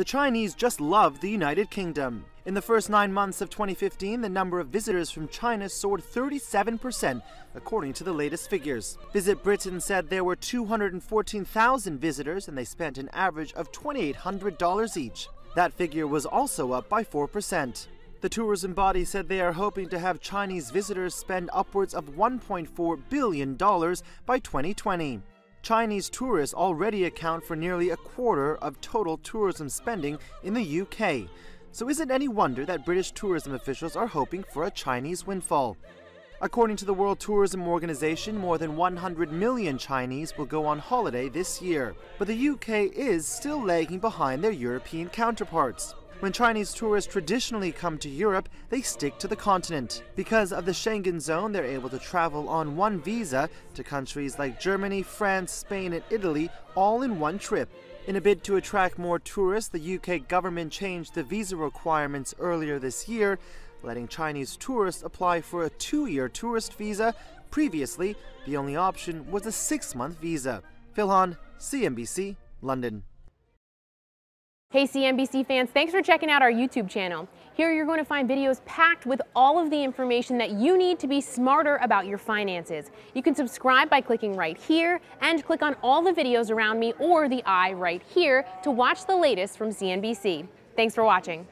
The Chinese just love the United Kingdom. In the first nine months of 2015, the number of visitors from China soared 37%, according to the latest figures. Visit Britain said there were 214,000 visitors and they spent an average of $2,800 each. That figure was also up by 4%. The tourism body said they are hoping to have Chinese visitors spend upwards of $1.4 billion by 2020. Chinese tourists already account for nearly a quarter of total tourism spending in the UK. So is it any wonder that British tourism officials are hoping for a Chinese windfall? According to the World Tourism Organization, more than 100 million Chinese will go on holiday this year. But the UK is still lagging behind their European counterparts. When Chinese tourists traditionally come to Europe, they stick to the continent. Because of the Schengen zone, they're able to travel on one visa to countries like Germany, France, Spain, and Italy, all in one trip. In a bid to attract more tourists, the UK government changed the visa requirements earlier this year, letting Chinese tourists apply for a two year tourist visa. Previously, the only option was a six month visa. Phil Han, CNBC, London. Hey CNBC fans, thanks for checking out our YouTube channel. Here you're going to find videos packed with all of the information that you need to be smarter about your finances. You can subscribe by clicking right here and click on all the videos around me or the eye right here to watch the latest from CNBC. Thanks for watching.